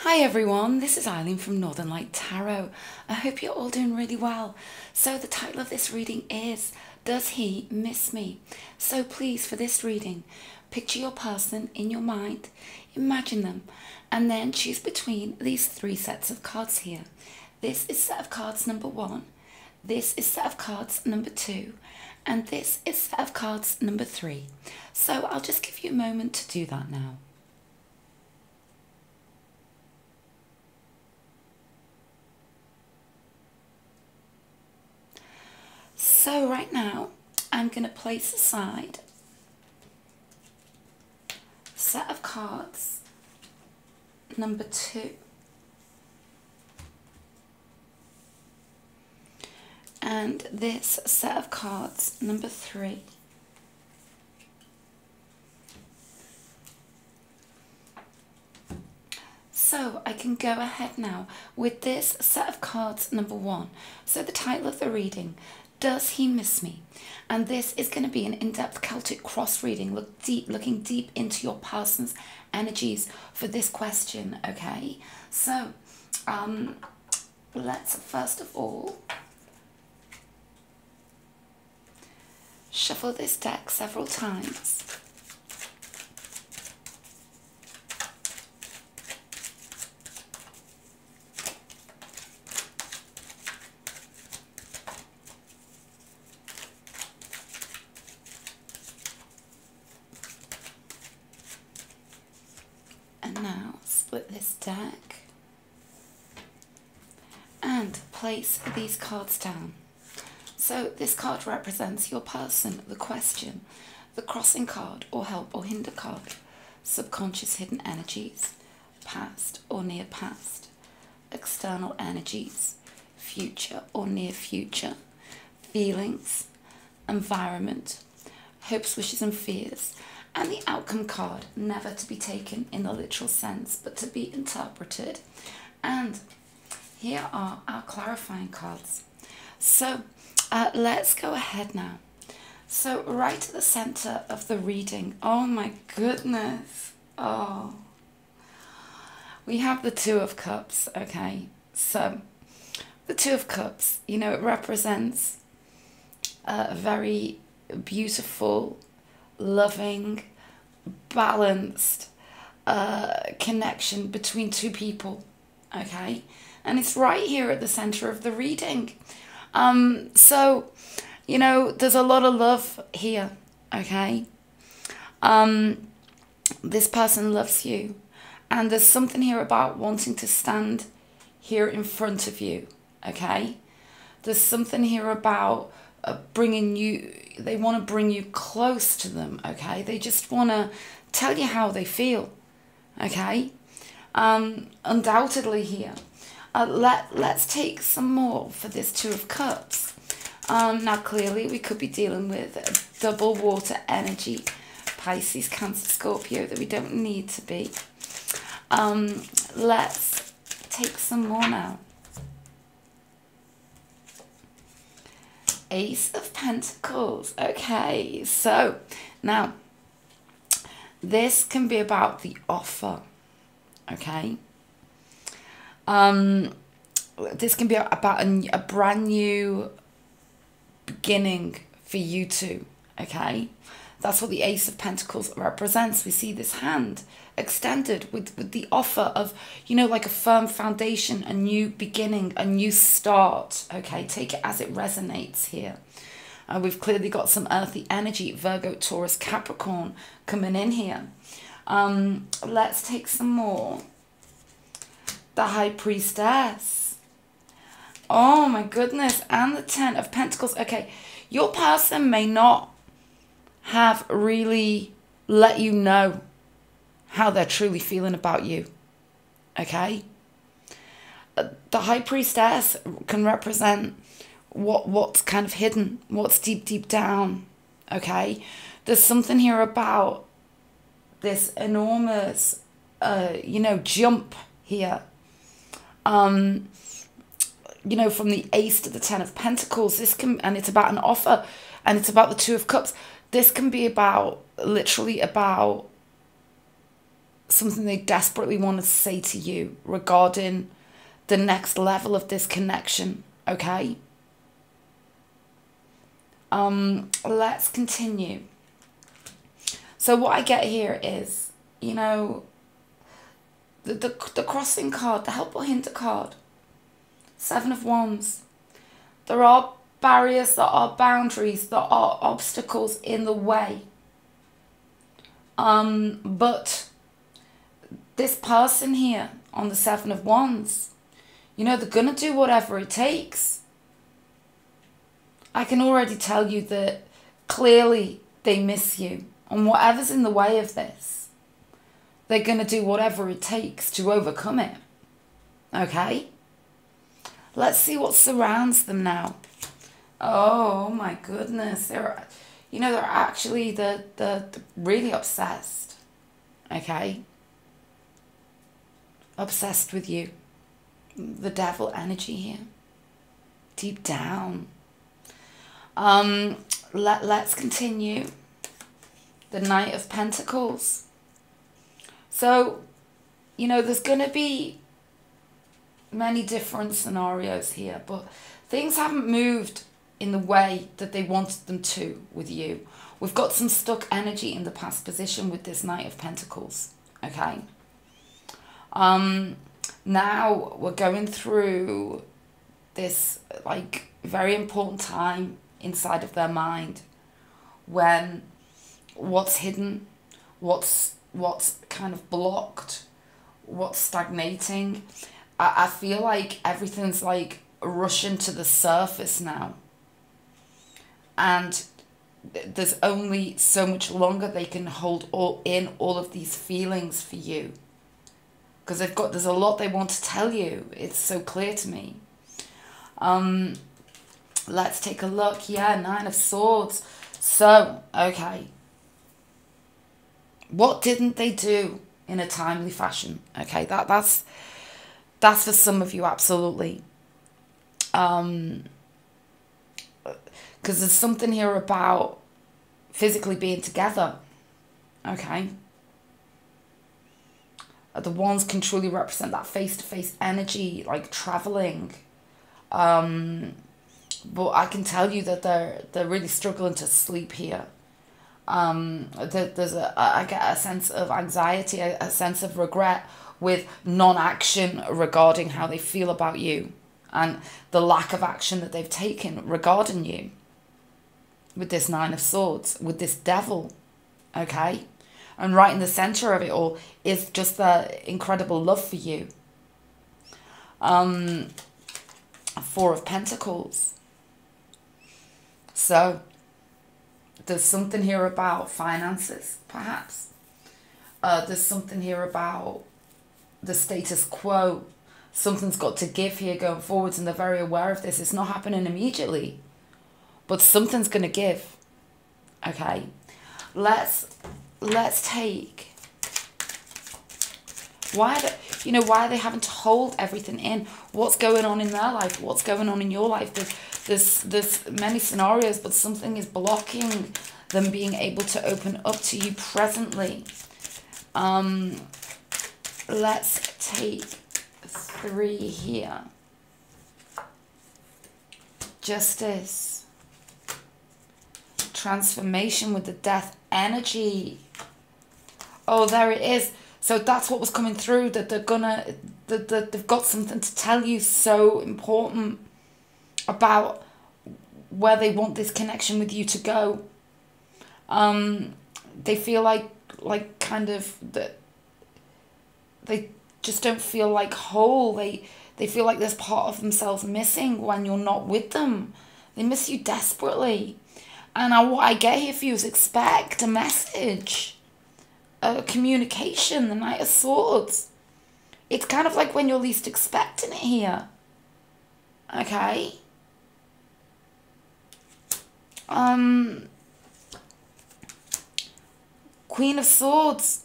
Hi everyone, this is Eileen from Northern Light Tarot. I hope you're all doing really well. So, the title of this reading is Does He Miss Me? So, please, for this reading, picture your person in your mind, imagine them, and then choose between these three sets of cards here. This is set of cards number one, this is set of cards number two, and this is set of cards number three. So, I'll just give you a moment to do that now. So right now, I'm going to place aside set of cards number two. And this set of cards number three. So I can go ahead now with this set of cards number one. So the title of the reading, Does He Miss Me? And this is going to be an in-depth Celtic cross reading, look deep, looking deep into your person's energies for this question, okay? So um, let's first of all shuffle this deck several times. And now split this deck and place these cards down. So this card represents your person, the question, the crossing card or help or hinder card, subconscious hidden energies, past or near past, external energies, future or near future, feelings, environment, hopes, wishes, and fears, and the outcome card, never to be taken in the literal sense but to be interpreted. And here are our clarifying cards. So uh, let's go ahead now. So, right at the center of the reading, oh my goodness, oh, we have the Two of Cups, okay? So, the Two of Cups, you know, it represents a very beautiful, loving, balanced uh, connection between two people, okay? And it's right here at the center of the reading. Um, so, you know, there's a lot of love here, okay? Um, this person loves you. And there's something here about wanting to stand here in front of you, okay? There's something here about uh, bringing you, they want to bring you close to them, okay? They just want to tell you how they feel, okay? Um, undoubtedly here uh, let, let's take some more for this Two of Cups. Um, now, clearly, we could be dealing with double water energy, Pisces, Cancer, Scorpio, that we don't need to be. Um, let's take some more now. Ace of Pentacles. Okay, so now this can be about the offer. Okay, um, this can be about a, a brand new beginning for you two, okay? That's what the Ace of Pentacles represents. We see this hand extended with, with the offer of, you know, like a firm foundation, a new beginning, a new start, okay? Take it as it resonates here. Uh, we've clearly got some earthy energy, Virgo, Taurus, Capricorn coming in here. Um, let's take some more the High Priestess. Oh my goodness. And the Ten of Pentacles. Okay, your person may not have really let you know how they're truly feeling about you. Okay? Uh, the High Priestess can represent what what's kind of hidden, what's deep, deep down. Okay? There's something here about this enormous, uh, you know, jump here um, you know, from the ace to the ten of pentacles. This can, and it's about an offer, and it's about the two of cups. This can be about literally about something they desperately want to say to you regarding the next level of this connection, okay? Um, let's continue. So what I get here is, you know, the, the, the crossing card, the help or hinder card, seven of wands. There are barriers, there are boundaries, there are obstacles in the way. Um, but this person here on the seven of wands, you know, they're going to do whatever it takes. I can already tell you that clearly they miss you. And whatever's in the way of this, they're going to do whatever it takes to overcome it. Okay? Let's see what surrounds them now. Oh my goodness. They're, you know, they're actually the, the, the really obsessed. Okay? Obsessed with you. The devil energy here. Deep down. Um, let, let's continue. The Knight of Pentacles. So, you know, there's going to be many different scenarios here, but things haven't moved in the way that they wanted them to with you. We've got some stuck energy in the past position with this Knight of Pentacles, okay? Um, now we're going through this, like, very important time inside of their mind when what's hidden, what's what's kind of blocked, what's stagnating. I, I feel like everything's like rushing to the surface now. And there's only so much longer they can hold all in all of these feelings for you. Because they've got there's a lot they want to tell you. It's so clear to me. Um let's take a look. Yeah, nine of swords. So, okay. What didn't they do in a timely fashion? Okay, that that's that's for some of you absolutely. Um because there's something here about physically being together. Okay. The ones can truly represent that face-to-face energy, like traveling. Um, but I can tell you that they're they're really struggling to sleep here um, there's a, I get a sense of anxiety, a, a sense of regret with non-action regarding how they feel about you and the lack of action that they've taken regarding you with this nine of swords with this devil okay? And right in the center of it all is just the incredible love for you. Um four of pentacles. So there's something here about finances, perhaps. Uh, there's something here about the status quo. Something's got to give here going forwards, and they're very aware of this. It's not happening immediately, but something's going to give. Okay, let's let's take why do, you know why are they having to hold everything in what's going on in their life what's going on in your life there's there's there's many scenarios but something is blocking them being able to open up to you presently. Um let's take three here. Justice. Transformation with the death energy. Oh there it is. So that's what was coming through that they're gonna that, that they've got something to tell you so important about where they want this connection with you to go. Um, they feel like like kind of that they just don't feel like whole. They they feel like there's part of themselves missing when you're not with them. They miss you desperately. And I, what I get here for you is expect a message, a communication, the Knight of Swords. It's kind of like when you're least expecting it here. Okay? Um, Queen of Swords.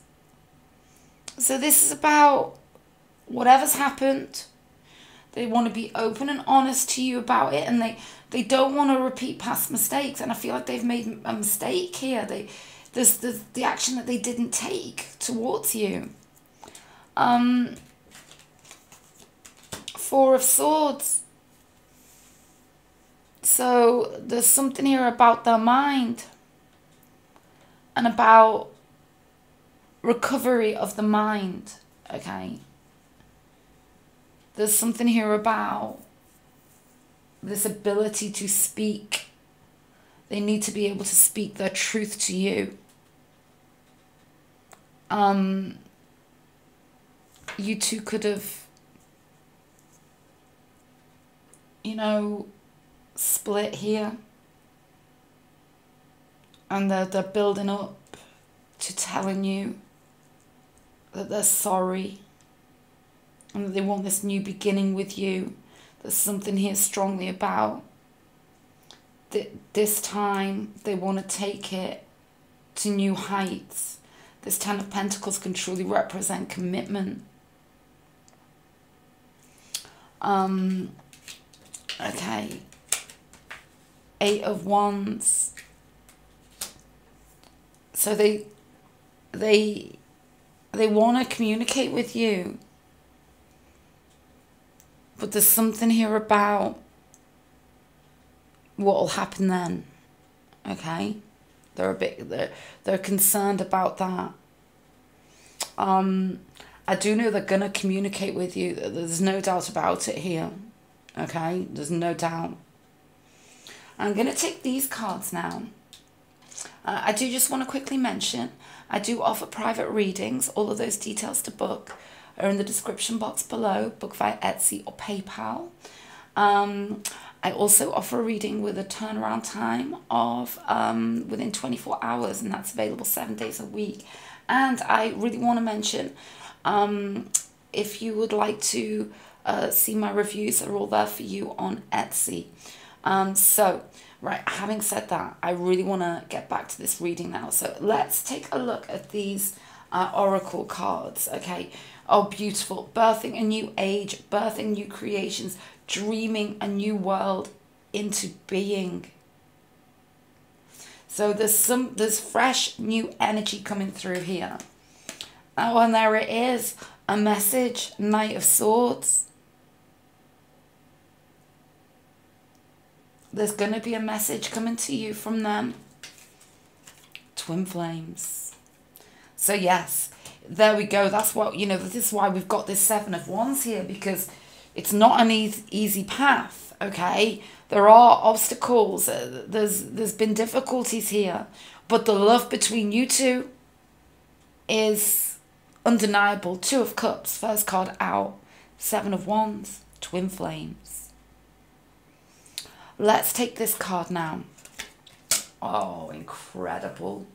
So this is about whatever's happened. They want to be open and honest to you about it, and they they don't want to repeat past mistakes. And I feel like they've made a mistake here. They there's the the action that they didn't take towards you. Um, Four of Swords. So there's something here about their mind and about recovery of the mind, okay? There's something here about this ability to speak. They need to be able to speak their truth to you. Um, you two could have, you know, split here. And they're, they're building up to telling you that they're sorry and that they want this new beginning with you. There's something here strongly about that this time they want to take it to new heights. This Ten of Pentacles can truly represent commitment. Um, okay. Eight of Wands. So they they they want to communicate with you. But there's something here about what will happen then. Okay? They're a bit they're they're concerned about that. Um I do know they're gonna communicate with you. There's no doubt about it here. Okay? There's no doubt. I'm gonna take these cards now. Uh, I do just want to quickly mention I do offer private readings. All of those details to book are in the description box below. Book via Etsy or PayPal. Um, I also offer a reading with a turnaround time of um, within 24 hours, and that's available seven days a week. And I really want to mention um, if you would like to uh, see my reviews, they're all there for you on Etsy. Um, so, right, having said that, I really want to get back to this reading now. So let's take a look at these uh, oracle cards, okay? Oh, beautiful. Birthing a new age, birthing new creations, dreaming a new world into being. So there's some there's fresh new energy coming through here. Oh, and there it is. A message, Knight of Swords. There's going to be a message coming to you from them. Twin flames. So yes, there we go. That's what, you know, this is why we've got this seven of wands here because it's not an easy, easy path, okay? There are obstacles. Uh, there's There's been difficulties here. But the love between you two is undeniable. Two of cups, first card out. Seven of wands, twin flames. Let's take this card now. Oh, incredible.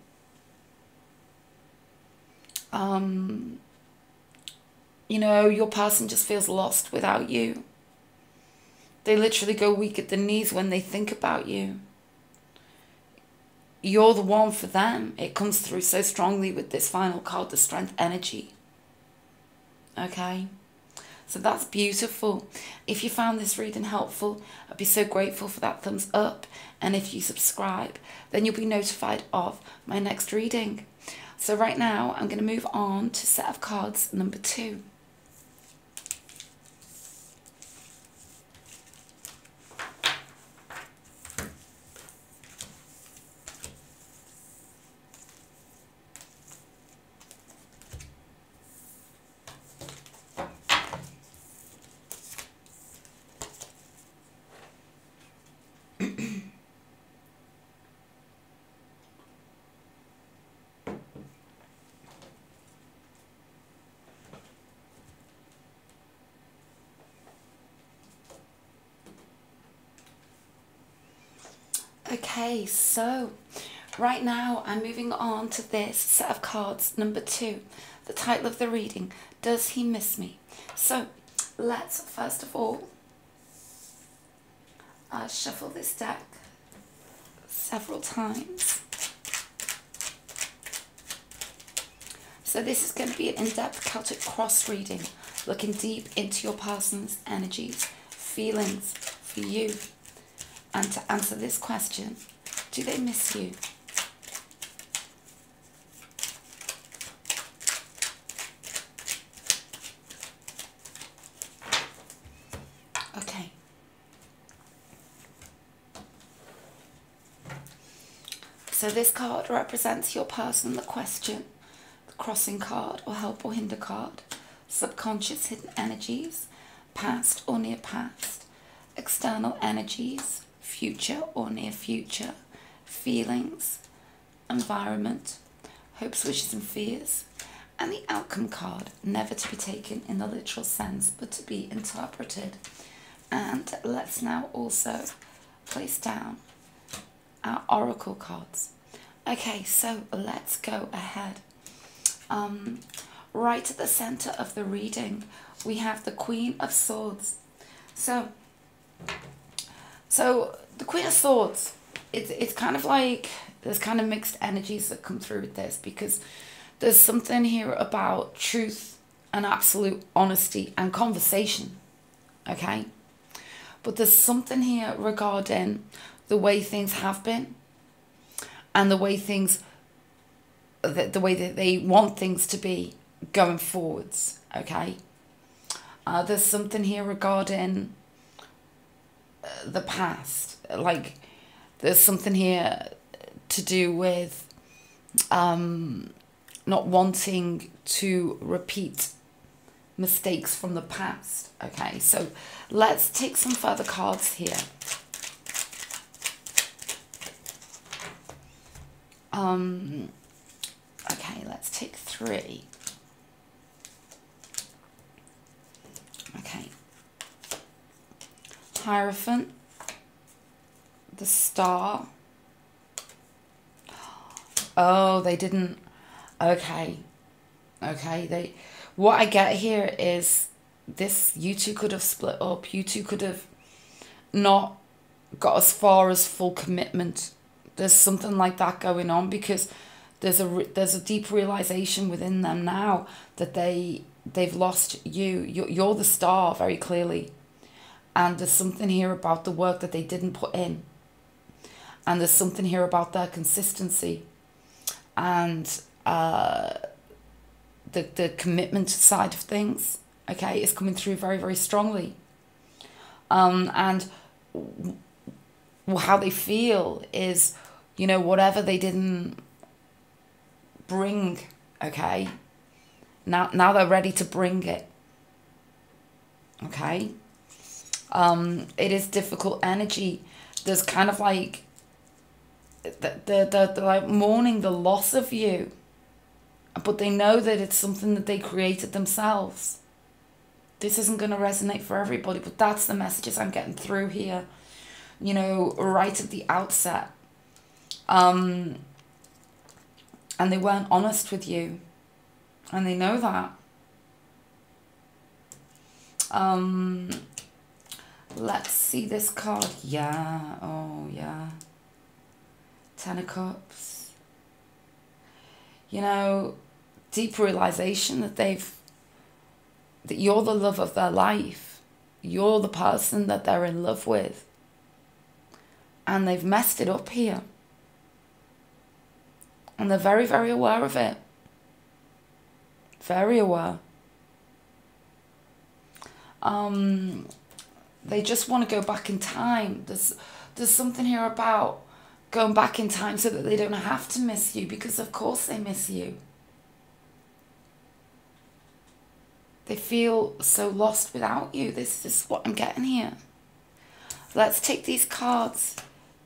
Um, you know, your person just feels lost without you. They literally go weak at the knees when they think about you. You're the one for them. It comes through so strongly with this final card, the strength energy. Okay? So that's beautiful. If you found this reading helpful, I'd be so grateful for that thumbs up. And if you subscribe, then you'll be notified of my next reading. So right now, I'm going to move on to set of cards number two. Okay, so right now I'm moving on to this set of cards, number two. The title of the reading, Does He Miss Me? So let's first of all uh, shuffle this deck several times. So this is going to be an in-depth Celtic cross reading, looking deep into your person's energies, feelings for you and to answer this question do they miss you? Okay. So this card represents your person, the question, the crossing card or help or hinder card, subconscious hidden energies, past or near past, external energies, future or near future, feelings, environment, hopes, wishes, and fears, and the outcome card, never to be taken in the literal sense but to be interpreted. And let's now also place down our oracle cards. Okay, so let's go ahead. Um, right at the center of the reading, we have the Queen of Swords. So, so the Queen of Swords, it's it's kind of like there's kind of mixed energies that come through with this because there's something here about truth and absolute honesty and conversation. Okay, but there's something here regarding the way things have been and the way things the, the way that they want things to be going forwards okay uh, there's something here regarding the past like there's something here to do with um, not wanting to repeat mistakes from the past okay so let's take some further cards here Um, okay, let's take three. Okay. Hierophant, the star. Oh, they didn't. Okay. Okay, they. What I get here is this. You two could have split up. You two could have not got as far as full commitment there's something like that going on because there's a there's a deep realization within them now that they they've lost you you're, you're the star very clearly and there's something here about the work that they didn't put in and there's something here about their consistency and uh, the the commitment side of things okay is coming through very very strongly um, and how they feel is you know, whatever they didn't bring, okay? Now, now they're ready to bring it. Okay? Um, it is difficult energy. There's kind of like, they're, they're, they're like mourning the loss of you. But they know that it's something that they created themselves. This isn't going to resonate for everybody, but that's the messages I'm getting through here. You know, right at the outset um, and they weren't honest with you. And they know that. Um, let's see this card. Yeah. Oh, yeah. Ten of Cups. You know, deep realization that they've, that you're the love of their life. You're the person that they're in love with. And they've messed it up here. And they're very, very aware of it. Very aware. Um, they just want to go back in time. There's, there's something here about going back in time so that they don't have to miss you because, of course, they miss you. They feel so lost without you. This is what I'm getting here. Let's take these cards.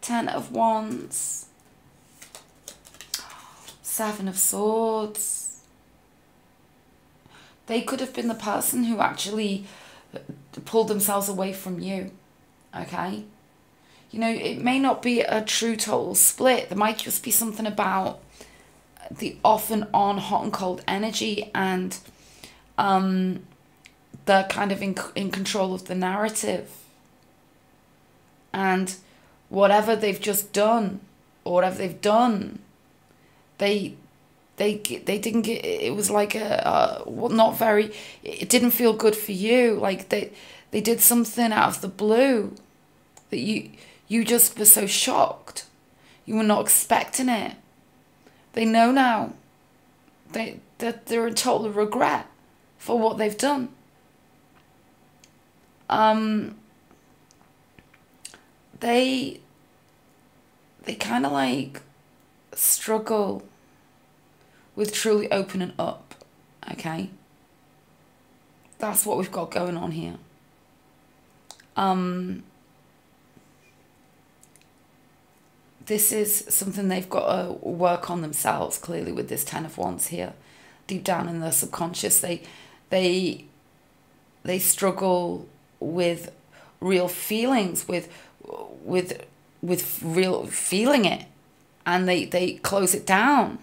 Ten of Wands. Seven of Swords. They could have been the person who actually pulled themselves away from you. Okay? You know, it may not be a true total split. There might just be something about the off and on hot and cold energy and um, they're kind of in, in control of the narrative. And whatever they've just done, or whatever they've done, they they they didn't get it was like a, well, not very it didn't feel good for you. Like they they did something out of the blue that you you just were so shocked. You were not expecting it. They know now they that they're in total regret for what they've done. Um they they kind of like struggle with truly opening up, okay? That's what we've got going on here. Um, this is something they've got to work on themselves clearly with this ten of wands here deep down in their subconscious they they they struggle with real feelings with with with real feeling it and they they close it down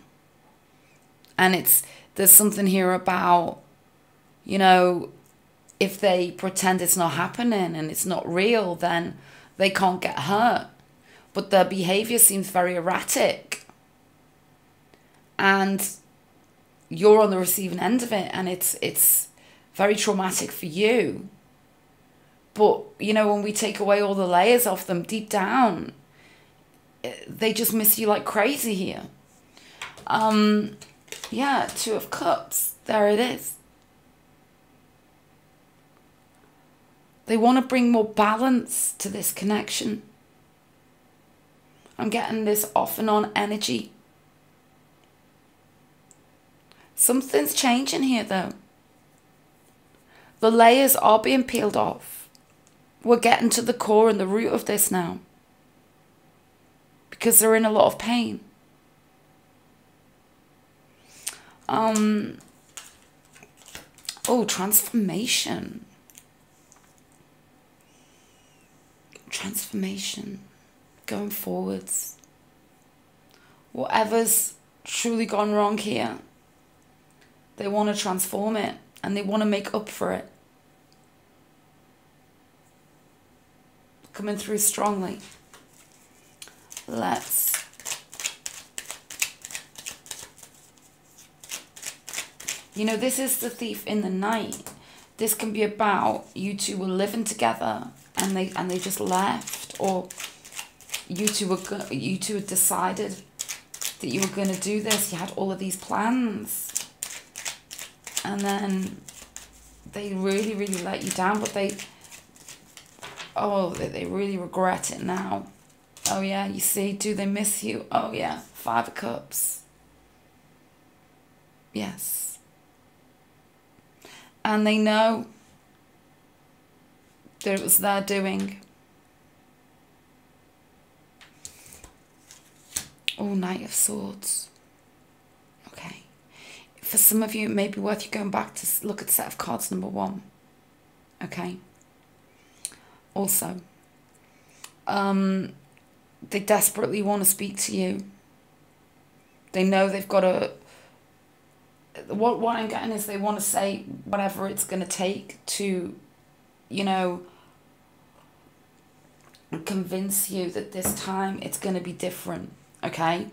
and it's there's something here about you know if they pretend it's not happening and it's not real then they can't get hurt. But their behavior seems very erratic. And you're on the receiving end of it and it's it's very traumatic for you. But you know when we take away all the layers of them deep down eh, they just miss you like crazy here. Um yeah two of cups there it is they want to bring more balance to this connection I'm getting this off and on energy. Something's changing here though. The layers are being peeled off. We're getting to the core and the root of this now. Because they're in a lot of pain. Um oh transformation. Transformation going forwards. Whatever's truly gone wrong here, they want to transform it and they want to make up for it. Coming through strongly. Let's You know, this is the thief in the night. This can be about you two were living together and they and they just left or you two were you two had decided that you were going to do this. You had all of these plans, and then they really, really let you down. But they, oh, they they really regret it now. Oh yeah, you see, do they miss you? Oh yeah, five of cups. Yes. And they know that it was their doing. Oh, Knight of Swords. Okay. For some of you, it may be worth you going back to look at set of cards number one. Okay. Also, um, they desperately want to speak to you. They know they've got to. What what I'm getting is they want to say whatever it's going to take to, you know, convince you that this time it's going to be different okay?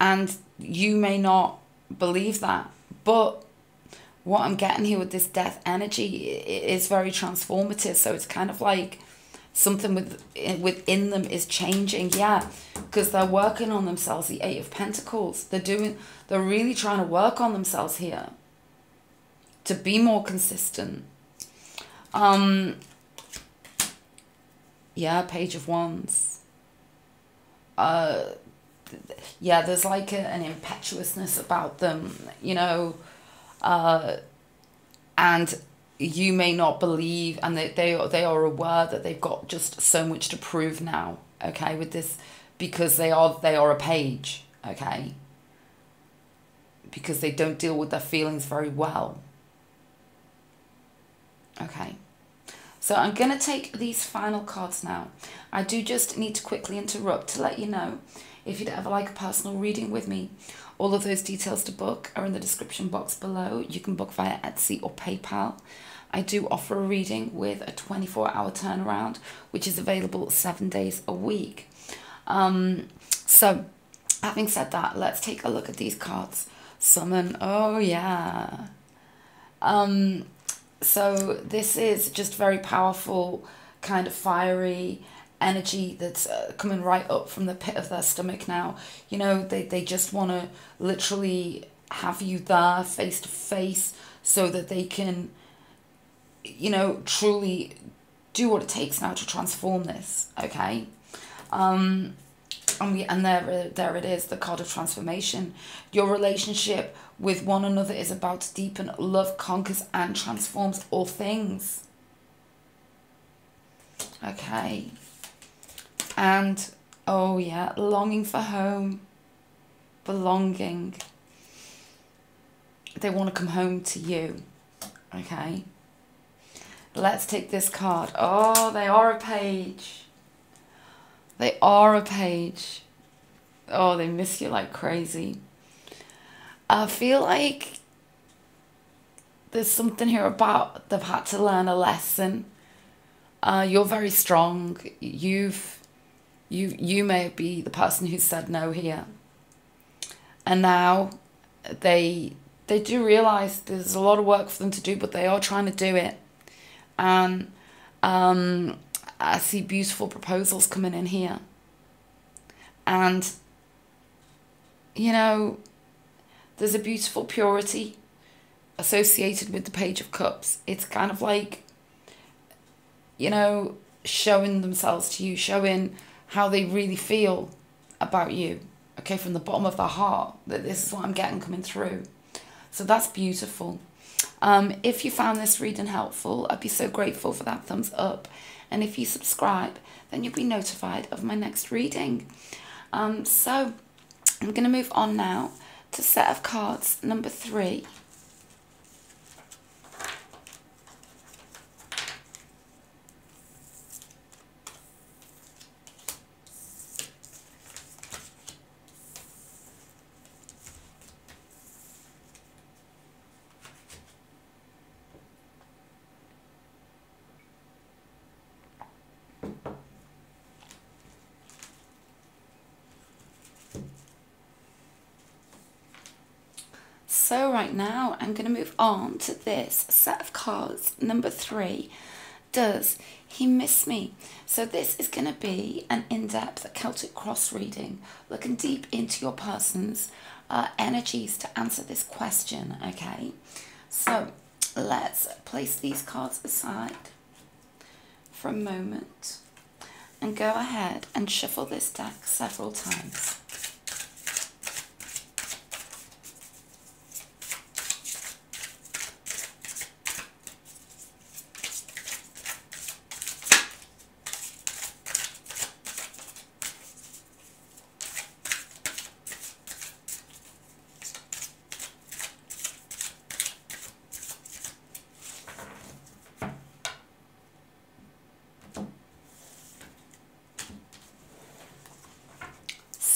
And you may not believe that, but what I'm getting here with this death energy is very transformative. So it's kind of like something with within them is changing, yeah, because they're working on themselves. The Eight of Pentacles, they're doing, they're really trying to work on themselves here to be more consistent. Um, yeah, Page of Wands uh, yeah, there's like a, an impetuousness about them, you know, uh, and you may not believe, and they they are, they are aware that they've got just so much to prove now. Okay, with this, because they are they are a page. Okay. Because they don't deal with their feelings very well. Okay. So I'm going to take these final cards now. I do just need to quickly interrupt to let you know if you'd ever like a personal reading with me. All of those details to book are in the description box below. You can book via Etsy or PayPal. I do offer a reading with a 24 hour turnaround, which is available seven days a week. Um, so, having said that, let's take a look at these cards. Summon, oh yeah. Um, so this is just very powerful, kind of fiery energy that's uh, coming right up from the pit of their stomach now. You know, they, they just want to literally have you there face to face so that they can, you know, truly do what it takes now to transform this, okay? Um, and we and there there it is the card of transformation. Your relationship with one another is about to deepen. Love conquers and transforms all things. Okay. And oh yeah longing for home. Belonging. They want to come home to you. Okay. Let's take this card. Oh they are a page they are a page. Oh, they miss you like crazy. I feel like there's something here about they've had to learn a lesson. Uh, you're very strong. You've you you may be the person who said no here. And now they they do realize there's a lot of work for them to do, but they are trying to do it. And um, I see beautiful proposals coming in here. And, you know, there's a beautiful purity associated with the Page of Cups. It's kind of like, you know, showing themselves to you, showing how they really feel about you. Okay, from the bottom of their heart, that this is what I'm getting coming through. So that's beautiful. Um, if you found this reading helpful, I'd be so grateful for that thumbs up. And if you subscribe, then you'll be notified of my next reading. Um, so I'm going to move on now to set of cards number three. So right now I'm going to move on to this set of cards. Number three, does he miss me? So this is going to be an in-depth Celtic cross reading, looking deep into your person's uh, energies to answer this question, okay? So let's place these cards aside for a moment and go ahead and shuffle this deck several times.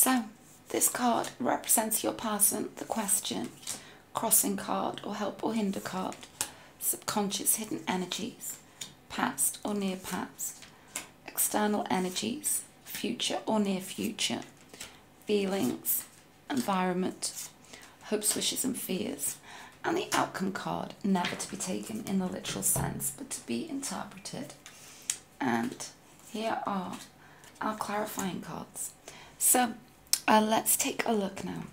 So, this represents your person, the question, crossing card or help or hinder card, subconscious hidden energies, past or near past, external energies, future or near future, feelings, environment, hopes, wishes, and fears, and the outcome card, never to be taken in the literal sense but to be interpreted. And here are our clarifying cards. So, uh, let's take a look now.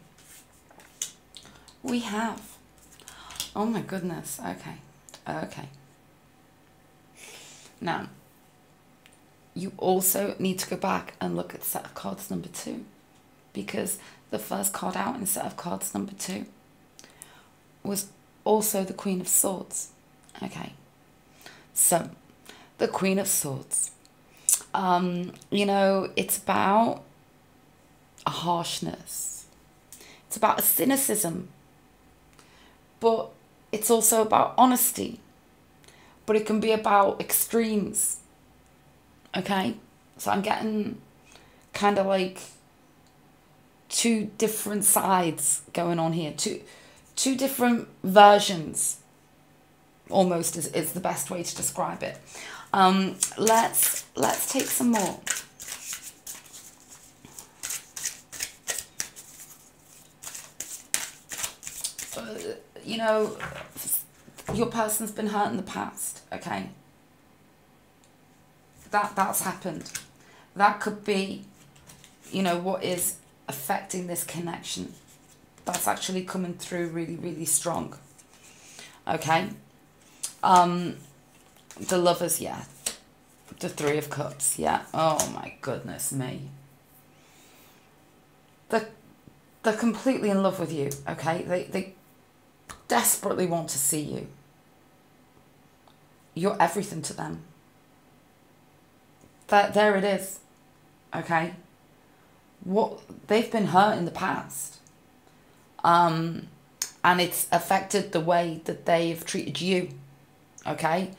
We have, oh my goodness, okay, okay. Now, you also need to go back and look at set of cards number two because the first card out in set of cards number two was also the Queen of Swords. Okay, so the Queen of Swords. Um, you know, it's about a harshness. It's about a cynicism. But it's also about honesty. But it can be about extremes. Okay? So I'm getting kind of like two different sides going on here. Two two different versions almost is, is the best way to describe it. Um, let's let's take some more. You know, your person's been hurt in the past, okay? That that's happened. That could be, you know, what is affecting this connection. That's actually coming through really, really strong. Okay? Um the lovers, yeah. The three of cups, yeah. Oh my goodness me. they're, they're completely in love with you, okay? They, they desperately want to see you. You're everything to them. That, there it is, okay? What they've been hurt in the past. Um, and it's affected the way that they've treated you. Okay,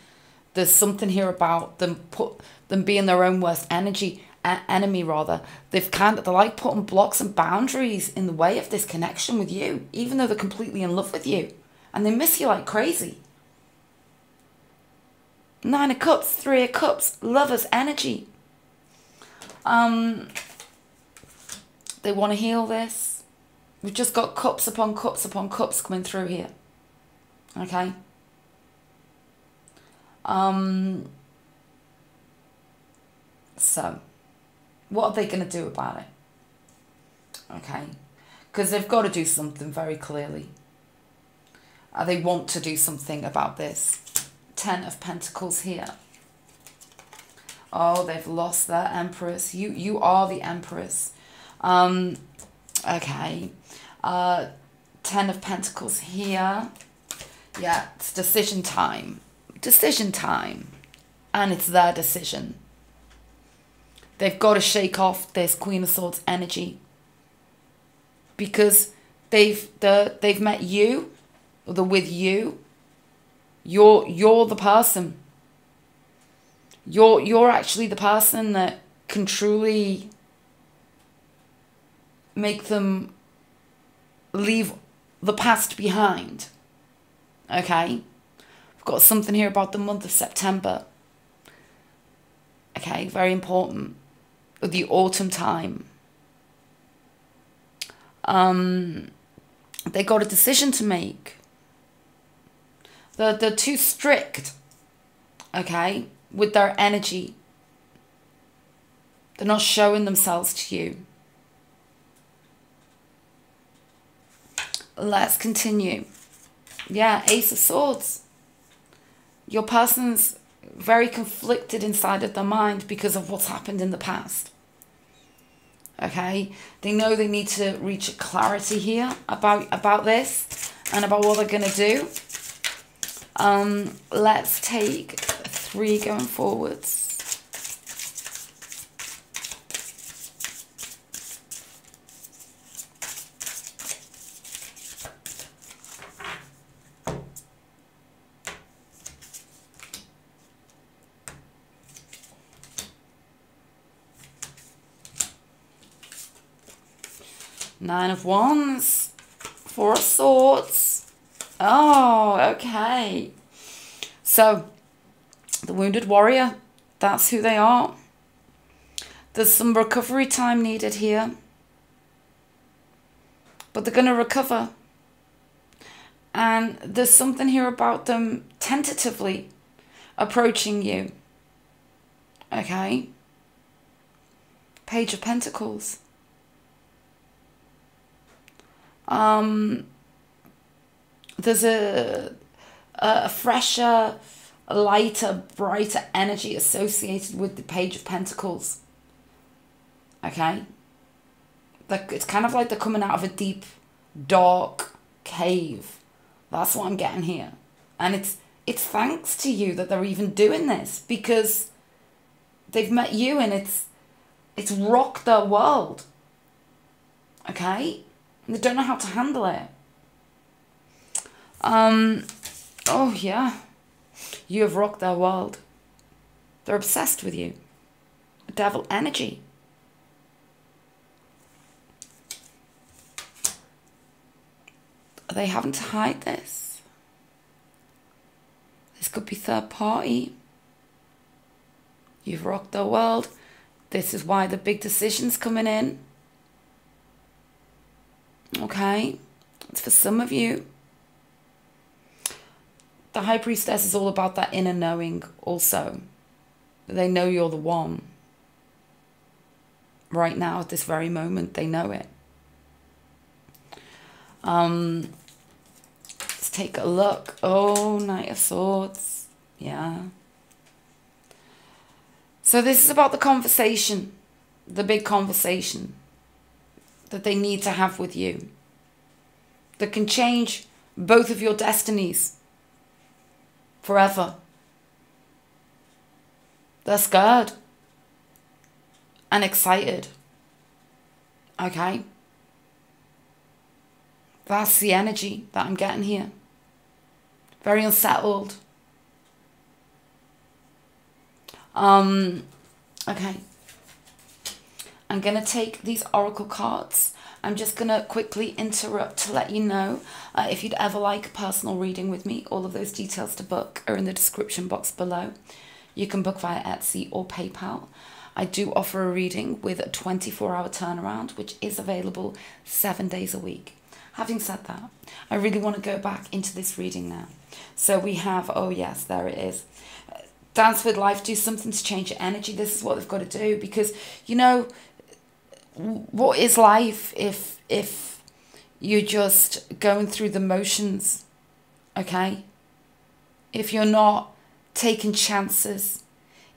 there's something here about them put them being their own worst energy enemy rather. They've kind of they're like putting blocks and boundaries in the way of this connection with you, even though they're completely in love with you, and they miss you like crazy. Nine of Cups, Three of Cups, lovers energy. Um, they want to heal this We've just got cups upon cups upon cups coming through here. Okay. Um, so, what are they going to do about it? Okay. Because they've got to do something very clearly. Uh, they want to do something about this. Ten of Pentacles here. Oh, they've lost their Empress. You, you are the Empress. Um, okay. Uh, Ten of Pentacles here. Yeah, it's decision time. Decision time. And it's their decision. They've got to shake off this Queen of Swords energy. Because they've the they've met you, or they're with you. You're you're the person. You're you're actually the person that can truly make them leave the past behind. Okay? We've got something here about the month of September. Okay, very important. The autumn time. Um, they got a decision to make. They're, they're too strict, okay, with their energy. They're not showing themselves to you. let's continue. Yeah, Ace of Swords. Your person's very conflicted inside of their mind because of what's happened in the past. Okay, they know they need to reach clarity here about about this and about what they're gonna do. Um, let's take three going forwards. Nine of Wands. Four of Swords. Oh, okay. So, the Wounded Warrior, that's who they are. There's some recovery time needed here. But they're going to recover. And there's something here about them tentatively approaching you. Okay? Page of Pentacles um, there's a, a fresher, lighter, brighter energy associated with the Page of Pentacles. Okay? Like it's kind of like they're coming out of a deep, dark cave. That's what I'm getting here. And it's it's thanks to you that they're even doing this because they've met you and it's it's rocked their world. Okay? They don't know how to handle it. Um, oh yeah, you have rocked their world. They're obsessed with you. Devil energy. Are they having to hide this? This could be third party. You've rocked their world. This is why the big decision's coming in. Okay? It's for some of you. The High Priestess is all about that inner knowing also. They know you're the one. Right now, at this very moment, they know it. Um, let's take a look. Oh, Knight of Swords. Yeah. So this is about the conversation, the big conversation that they need to have with you that can change both of your destinies forever. They're scared and excited. Okay? That's the energy that I'm getting here. Very unsettled. Um, okay. I'm going to take these oracle cards. I'm just going to quickly interrupt to let you know uh, if you'd ever like a personal reading with me, all of those details to book are in the description box below. You can book via Etsy or PayPal. I do offer a reading with a 24 hour turnaround, which is available seven days a week. Having said that, I really want to go back into this reading now. So we have, oh yes, there it is. Dance with life, do something to change your energy. This is what they've got to do because, you know, what is life if if you're just going through the motions, okay? If you're not taking chances,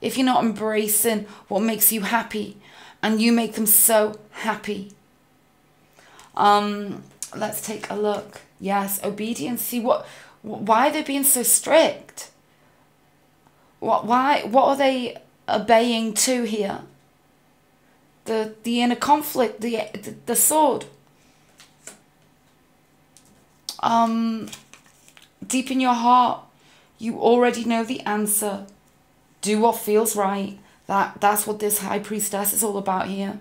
if you're not embracing what makes you happy and you make them so happy. Um, let's take a look. Yes, obedience. See what why are they being so strict? What why what are they obeying to here? The the inner conflict, the the, the sword. Um deep in your heart, you already know the answer. Do what feels right. That that's what this high priestess is all about here.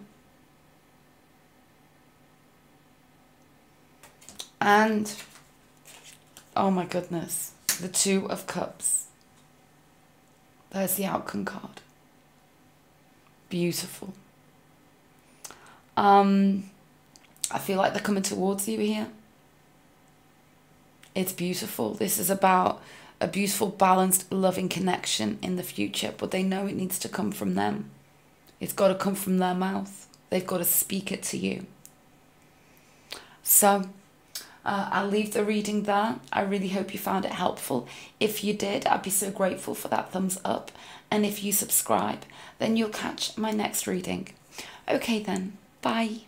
And oh my goodness, the two of cups. There's the outcome card. Beautiful. Um I feel like they're coming towards you here. It's beautiful. This is about a beautiful, balanced, loving connection in the future, but they know it needs to come from them. It's got to come from their mouth. They've got to speak it to you. So, uh, I'll leave the reading there. I really hope you found it helpful. If you did, I'd be so grateful for that thumbs up. And if you subscribe, then you'll catch my next reading. Okay, then. Bye.